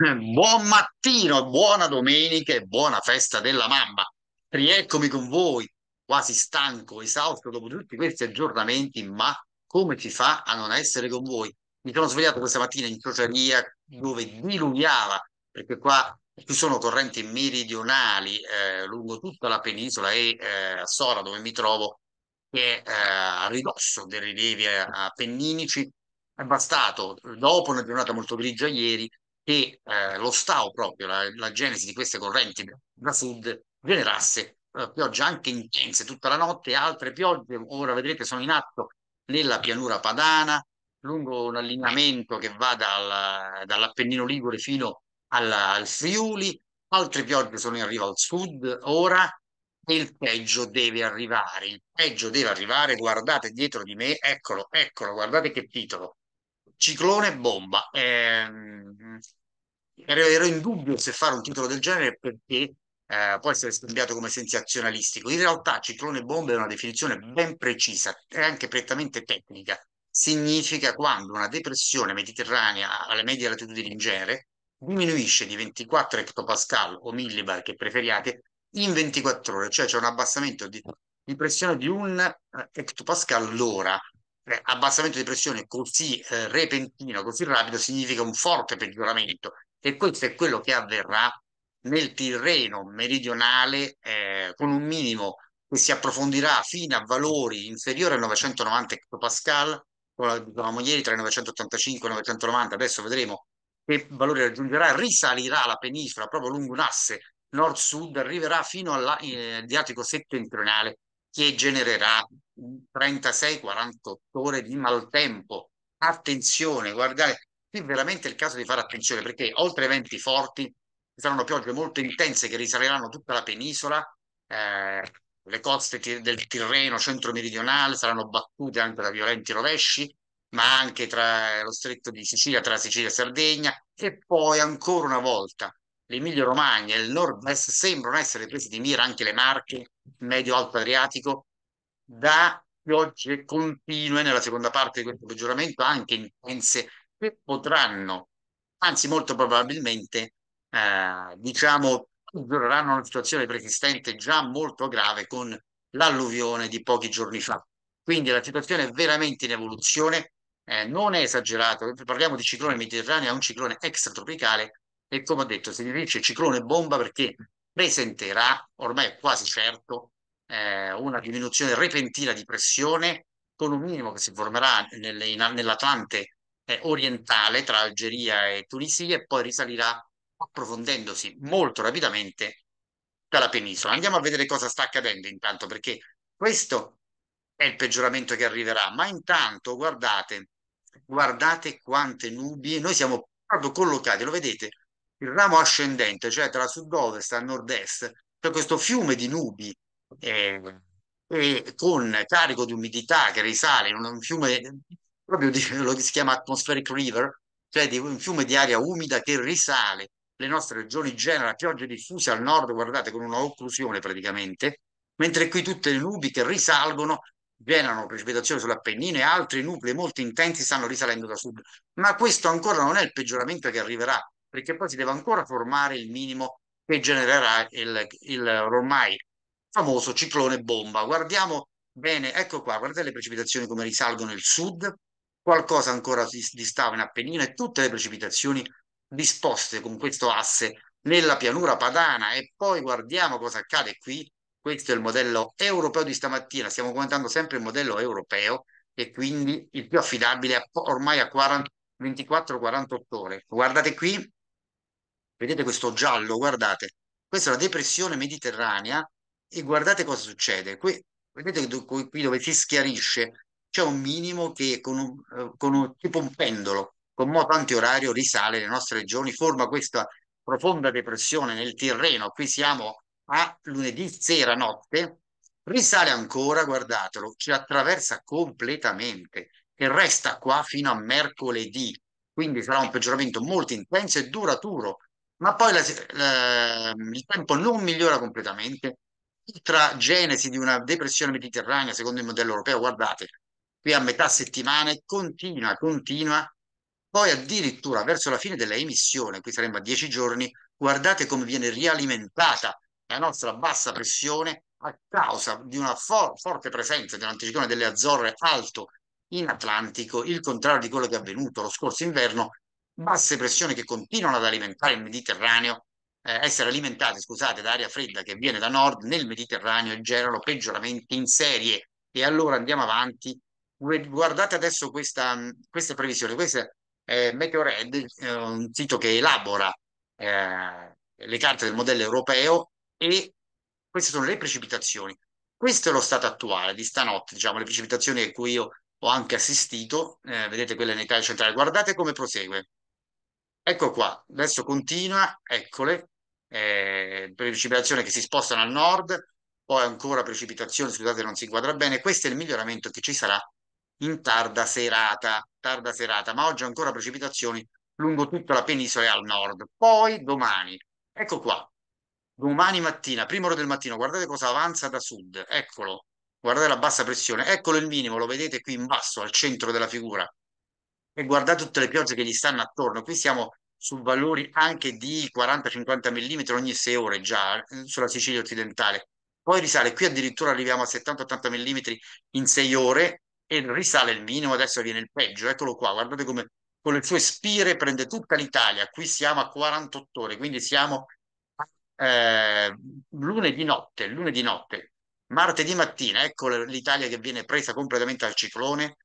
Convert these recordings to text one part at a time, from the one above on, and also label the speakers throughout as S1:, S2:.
S1: Buon mattino, buona domenica e buona festa della mamma. Rieccomi con voi, quasi stanco, esausto dopo tutti questi aggiornamenti, ma come si fa a non essere con voi? Mi sono svegliato questa mattina in crocieria dove diluviava, perché qua ci sono correnti meridionali eh, lungo tutta la penisola e eh, a Sora, dove mi trovo, che è eh, a ridosso dei rilievi appenninici. È bastato, dopo una giornata molto grigia ieri, che eh, lo stao proprio, la, la, genesi di queste correnti da sud generasse eh, piogge anche intense tutta la notte, altre piogge, ora vedrete, sono in atto nella pianura padana, lungo un allineamento che va dal, dall'Appennino Ligure fino al, al Friuli, altre piogge sono in arrivo al sud ora e il peggio deve arrivare, il peggio deve arrivare, guardate dietro di me, eccolo, eccolo, guardate che titolo, Ciclone bomba. Eh, ero, ero, in dubbio se fare un titolo del genere perché eh, può essere scambiato come sensazionalistico. In realtà ciclone bomba è una definizione ben precisa e anche prettamente tecnica. Significa quando una depressione mediterranea alle medie latitudini in genere diminuisce di 24 hectopascal o millibar che preferiate in 24 ore, cioè c'è un abbassamento di, di pressione di un hectopascal l'ora eh, abbassamento di pressione così eh, repentino, così rapido, significa un forte peggioramento. E questo è quello che avverrà nel Tirreno meridionale eh, con un minimo che si approfondirà fino a valori inferiori a 990 hectopascal, dicevamo ieri, tra i 985 e i 990, adesso vedremo che valore raggiungerà, risalirà la penisola proprio lungo un asse nord-sud, arriverà fino all'Adriatico eh, settentrionale che genererà 36-48 ore di maltempo. Attenzione, guardate, qui veramente è il caso di fare attenzione perché oltre ai venti forti saranno piogge molto intense che risaliranno tutta la penisola, eh, le coste del Tirreno centro-meridionale saranno battute anche da violenti rovesci, ma anche tra lo stretto di Sicilia, tra Sicilia e Sardegna, e poi ancora una volta l'Emilia Romagna e il nord-est sembrano essere presi di mira anche le Marche, medio-alto Adriatico, da piogge continue nella seconda parte di questo peggioramento, anche intense, che potranno, anzi molto probabilmente, eh, diciamo, peggioreranno una situazione preesistente già molto grave con l'alluvione di pochi giorni fa. Quindi la situazione è veramente in evoluzione, eh, non è esagerato, parliamo di ciclone mediterraneo, è un ciclone extratropicale e come ho detto si dice ciclone bomba perché presenterà, ormai è quasi certo, eh, una diminuzione repentina di pressione con un minimo che si formerà nelle, nell'Atlante eh, orientale tra Algeria e Tunisia e poi risalirà approfondendosi molto rapidamente dalla penisola. Andiamo a vedere cosa sta accadendo intanto perché questo è il peggioramento che arriverà, ma intanto guardate, guardate quante nubi, noi siamo proprio collocati, lo vedete, il ramo ascendente, cioè tra sud-ovest e nord-est, c'è questo fiume di nubi eh, e con carico di umidità che risale in un fiume proprio di quello che si chiama atmospheric river, cioè di un fiume di aria umida che risale le nostre regioni genera piogge diffuse al nord, guardate, con una occlusione praticamente, mentre qui tutte le nubi che risalgono generano precipitazioni sull'Appennino e altri nuclei molto intensi stanno risalendo da sud. Ma questo ancora non è il peggioramento che arriverà, perché poi si deve ancora formare il minimo che genererà il, il ormai famoso ciclone bomba. Guardiamo bene, ecco qua, guardate le precipitazioni come risalgono il sud, qualcosa ancora si distava in Appennino e tutte le precipitazioni disposte con questo asse nella pianura padana e poi guardiamo cosa accade qui. Questo è il modello europeo di stamattina, stiamo commentando sempre il modello europeo e quindi il più affidabile ormai a 24-48 ore. Guardate qui, vedete questo giallo, guardate, questa è la depressione mediterranea e guardate cosa succede. Qui, vedete qui dove si schiarisce c'è un minimo che con un, eh, con un tipo un pendolo, con moto antiorario risale le nostre regioni, forma questa profonda depressione nel Tirreno. Qui siamo a lunedì sera notte, risale ancora, guardatelo, ci attraversa completamente e resta qua fino a mercoledì. Quindi sarà un peggioramento molto intenso e duraturo ma poi la, la, il tempo non migliora completamente. Tra genesi di una depressione mediterranea, secondo il modello europeo, guardate, qui a metà settimana continua, continua Poi addirittura verso la fine dell'emissione, qui saremmo a 10 giorni, guardate come viene rialimentata la nostra bassa pressione a causa di una for forte presenza di un anticiclone delle Azzorre alto in Atlantico, il contrario di quello che è avvenuto lo scorso inverno, basse pressioni che continuano ad alimentare il Mediterraneo, eh, essere alimentate, scusate, da aria fredda che viene da nord nel Mediterraneo e generano peggioramenti in serie. E allora andiamo avanti. Guardate adesso questa, queste previsioni, queste eh, Meteored, eh, un sito che elabora eh, le carte del modello europeo e queste sono le precipitazioni. Questo è lo stato attuale di stanotte, diciamo, le precipitazioni a cui io ho anche assistito, eh, vedete quelle in Italia centrale, guardate come prosegue. Ecco qua, adesso continua, eccole, eh, precipitazioni che si spostano al nord, poi ancora precipitazioni, scusate non si inquadra bene, questo è il miglioramento che ci sarà in tarda serata, tarda serata, ma oggi ancora precipitazioni lungo tutta la penisola e al nord. Poi domani, ecco qua, domani mattina, prima ora del mattino, guardate cosa avanza da sud, eccolo, guardate la bassa pressione, eccolo il minimo, lo vedete qui in basso, al centro della figura, e guardate tutte le piogge che gli stanno attorno, qui siamo su valori anche di 40-50 mm ogni 6 ore già eh, sulla Sicilia occidentale, poi risale, qui addirittura arriviamo a 70-80 mm in 6 ore, e risale il minimo, adesso viene il peggio, eccolo qua, guardate come con le sue spire prende tutta l'Italia, qui siamo a 48 ore, quindi siamo eh, lunedì notte, lunedì notte, martedì mattina, ecco l'Italia che viene presa completamente al ciclone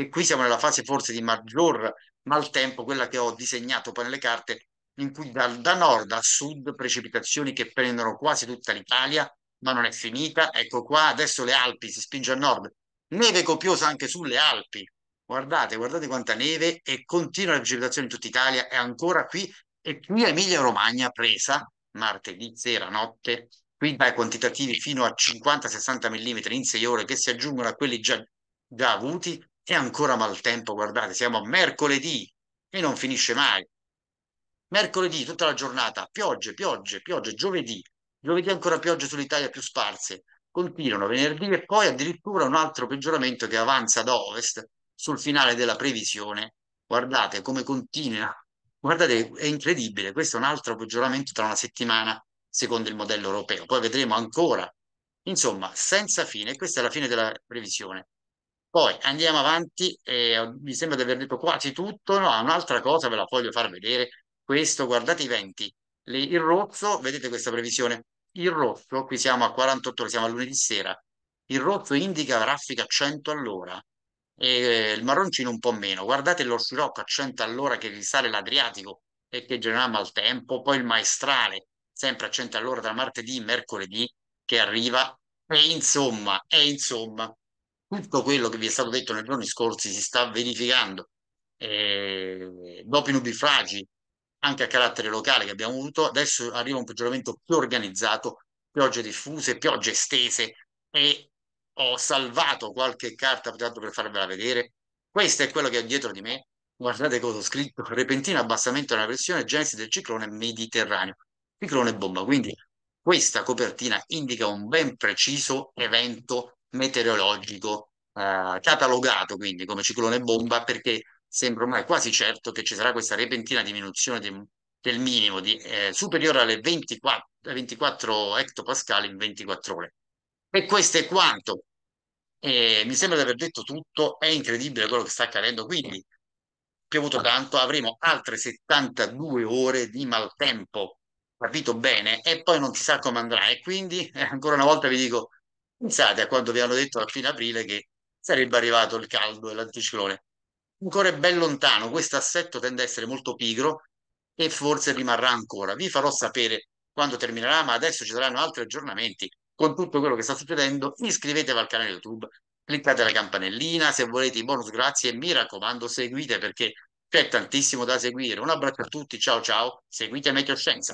S1: e qui siamo nella fase forse di maggior maltempo, quella che ho disegnato poi nelle carte, in cui da, da nord a sud precipitazioni che prendono quasi tutta l'Italia, ma non è finita, ecco qua, adesso le Alpi si spinge a nord, neve copiosa anche sulle Alpi, guardate, guardate quanta neve e continua la precipitazione in tutta Italia, è ancora qui. E qui Emilia Romagna presa martedì sera, notte, qui dai quantitativi fino a 50-60 mm in 6 ore che si aggiungono a quelli già, già avuti e ancora maltempo, guardate, siamo a mercoledì e non finisce mai. Mercoledì tutta la giornata, piogge, piogge, piogge, giovedì, giovedì ancora piogge sull'Italia più sparse, continuano venerdì e poi addirittura un altro peggioramento che avanza da ovest sul finale della previsione. Guardate come continua. Guardate, è incredibile. Questo è un altro peggioramento tra una settimana, secondo il modello europeo. Poi vedremo ancora. Insomma, senza fine. Questa è la fine della previsione. Poi andiamo avanti. Eh, mi sembra di aver detto quasi tutto. No, un'altra cosa ve la voglio far vedere. Questo, guardate i venti. Le, il rosso, vedete questa previsione? Il rosso, qui siamo a 48 ore, siamo a lunedì sera, il rosso indica raffica a 100 all'ora e il marroncino un po' meno. Guardate lo scirocco a 100 all'ora che risale l'Adriatico e che genera maltempo, poi il maestrale sempre a 100 all'ora tra martedì e mercoledì che arriva e insomma, e insomma, tutto quello che vi è stato detto nei giorni scorsi si sta verificando. E dopo i nubifragi anche a carattere locale che abbiamo avuto, adesso arriva un peggioramento più organizzato, piogge diffuse, piogge estese e ho salvato qualche carta tanto per farvela vedere. Questo è quello che ho dietro di me. Guardate cosa ho scritto, repentino abbassamento della pressione, genesi del ciclone mediterraneo, ciclone bomba. Quindi questa copertina indica un ben preciso evento meteorologico eh, catalogato quindi come ciclone bomba perché sembra ormai quasi certo che ci sarà questa repentina diminuzione di, del minimo di, eh, superiore alle 24, 24 hectopascal in 24 ore. E questo è quanto. Eh, mi sembra di aver detto tutto, è incredibile quello che sta accadendo, quindi piovuto tanto, avremo altre 72 ore di maltempo, capito bene, e poi non si sa come andrà. E quindi, eh, ancora una volta vi dico, pensate a quando vi hanno detto a fine aprile che sarebbe arrivato il caldo e l'anticiclone ancora è ben lontano, questo assetto tende a essere molto pigro e forse rimarrà ancora. Vi farò sapere quando terminerà, ma adesso ci saranno altri aggiornamenti con tutto quello che sta succedendo. Iscrivetevi al canale YouTube, cliccate la campanellina se volete i bonus grazie e mi raccomando seguite perché c'è tantissimo da seguire. Un abbraccio a tutti, ciao ciao, seguite Meteoscienza.